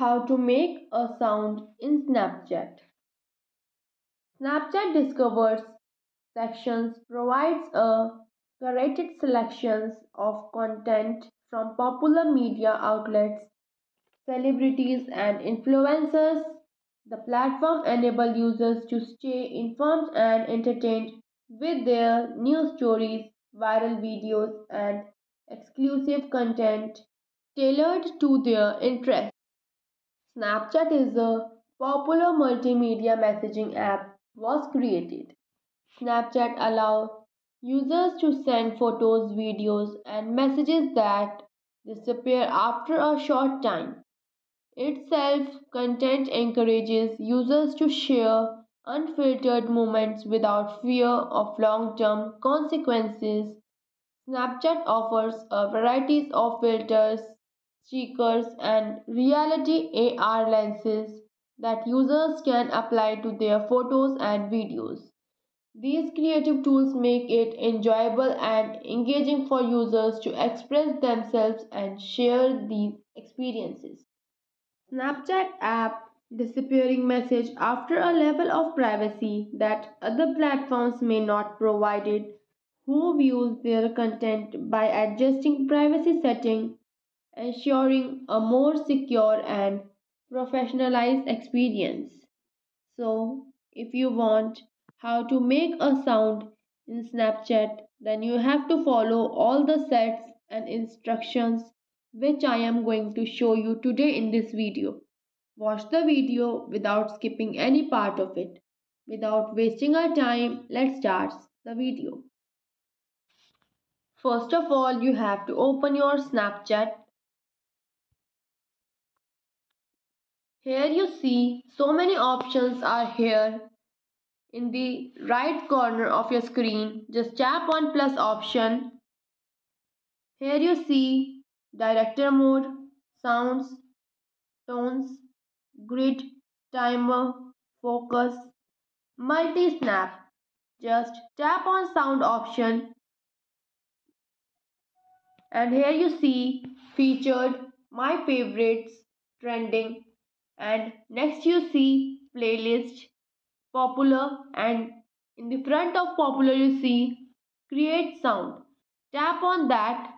How to make a sound in Snapchat. Snapchat Discovers sections provides a curated selections of content from popular media outlets, celebrities and influencers. The platform enables users to stay informed and entertained with their news stories, viral videos and exclusive content tailored to their interests. Snapchat is a popular multimedia messaging app was created. Snapchat allows users to send photos, videos and messages that disappear after a short time. Itself content encourages users to share unfiltered moments without fear of long-term consequences. Snapchat offers a variety of filters streakers, and reality AR lenses that users can apply to their photos and videos. These creative tools make it enjoyable and engaging for users to express themselves and share these experiences. Snapchat app disappearing message after a level of privacy that other platforms may not provide it who views their content by adjusting privacy setting ensuring a more secure and professionalized experience. So, if you want how to make a sound in Snapchat, then you have to follow all the sets and instructions which I am going to show you today in this video. Watch the video without skipping any part of it. Without wasting our time, let's start the video. First of all, you have to open your Snapchat Here you see so many options are here in the right corner of your screen. Just tap on plus option. Here you see director mode, sounds, tones, grid, timer, focus, multi-snap. Just tap on sound option and here you see featured my favorites trending and next you see playlist popular and in the front of popular you see create sound. Tap on that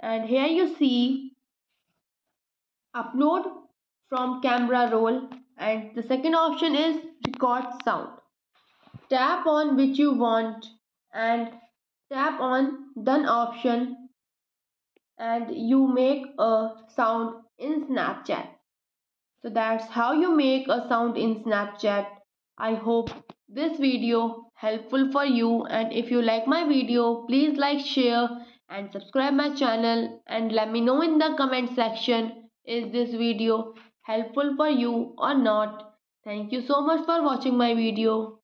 and here you see upload from camera roll and the second option is record sound. Tap on which you want and tap on done option and you make a sound in snapchat so that's how you make a sound in Snapchat. I hope this video helpful for you and if you like my video please like share and subscribe my channel and let me know in the comment section is this video helpful for you or not. Thank you so much for watching my video.